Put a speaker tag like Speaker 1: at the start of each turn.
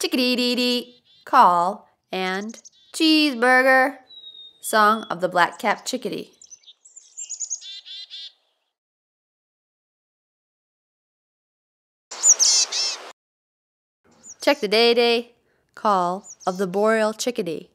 Speaker 1: chickadee dee dee, call, and cheeseburger, song of the black-capped chickadee. Check the day day, call of the boreal chickadee.